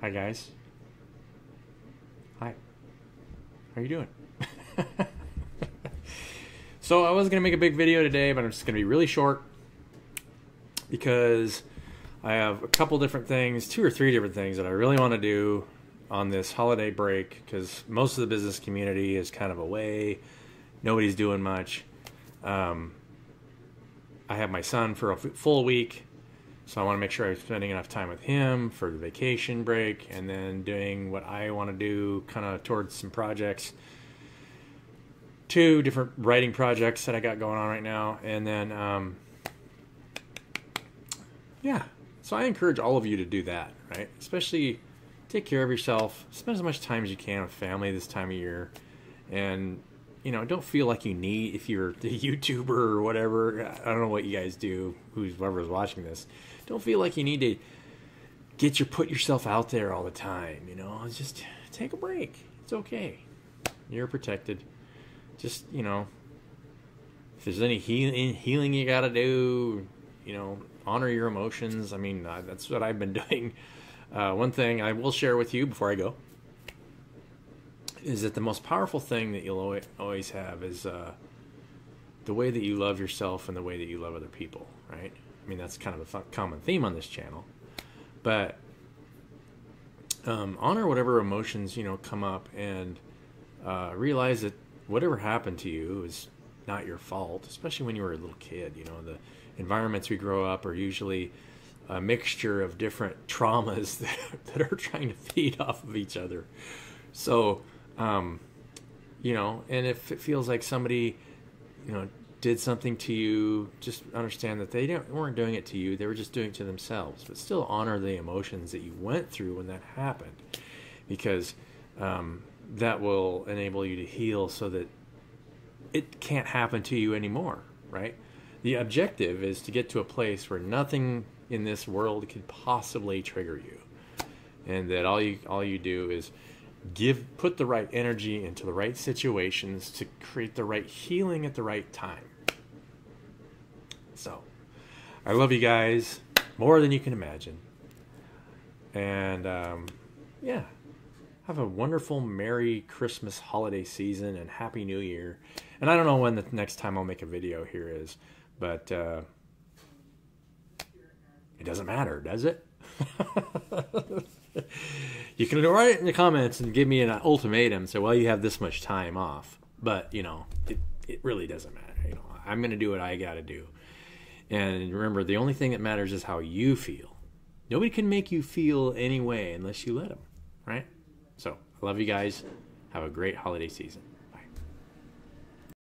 Hi, guys. Hi. How are you doing? so I was going to make a big video today, but I'm just going to be really short because I have a couple different things, two or three different things that I really want to do on this holiday break because most of the business community is kind of away. Nobody's doing much. Um, I have my son for a full week, so I want to make sure I'm spending enough time with him for the vacation break and then doing what I want to do kind of towards some projects. Two different writing projects that I got going on right now. And then, um, yeah, so I encourage all of you to do that, right? Especially take care of yourself, spend as much time as you can with family this time of year, and you know, don't feel like you need if you're the YouTuber or whatever. I don't know what you guys do, who's whoever's watching this. Don't feel like you need to get your put yourself out there all the time. You know, just take a break. It's okay. You're protected. Just you know, if there's any healing healing you got to do, you know, honor your emotions. I mean, that's what I've been doing. Uh, one thing I will share with you before I go is that the most powerful thing that you'll always have is uh, the way that you love yourself and the way that you love other people, right? I mean, that's kind of a common theme on this channel. But um, honor whatever emotions, you know, come up and uh, realize that whatever happened to you is not your fault, especially when you were a little kid. You know, the environments we grow up are usually a mixture of different traumas that, that are trying to feed off of each other. So, um, you know, and if it feels like somebody, you know, did something to you, just understand that they don't weren't doing it to you; they were just doing it to themselves. But still, honor the emotions that you went through when that happened, because um, that will enable you to heal, so that it can't happen to you anymore. Right? The objective is to get to a place where nothing in this world could possibly trigger you, and that all you all you do is give put the right energy into the right situations to create the right healing at the right time. So, I love you guys more than you can imagine. And um, yeah, have a wonderful Merry Christmas holiday season and Happy New Year. And I don't know when the next time I'll make a video here is, but uh, it doesn't matter, does it? you can write it in the comments and give me an ultimatum. Say, well, you have this much time off, but you know, it it really doesn't matter. You know, I'm going to do what I got to do. And remember, the only thing that matters is how you feel. Nobody can make you feel any way unless you let them, right? So, I love you guys. Have a great holiday season.